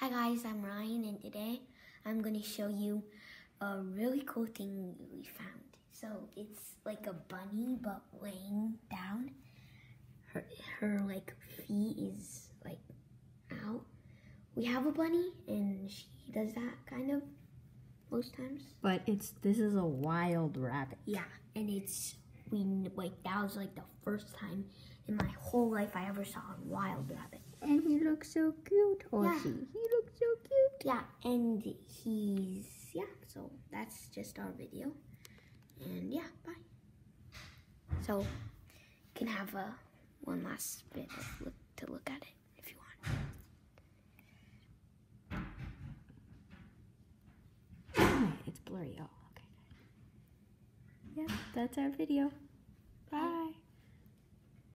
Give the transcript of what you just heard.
Hi guys, I'm Ryan and today I'm going to show you a really cool thing we found. So it's like a bunny but laying down. Her, her like feet is like out. We have a bunny and she does that kind of most times. But it's this is a wild rabbit. Yeah, and it's we like that was like the first time in my whole life I ever saw a wild rabbit. And he looks so cute, or Yeah. she. He looks so cute. Yeah, and he's yeah. So that's just our video, and yeah, bye. So you can have a one last bit of look to look at it if you want. It's blurry. Oh, okay. Yep, that's our video.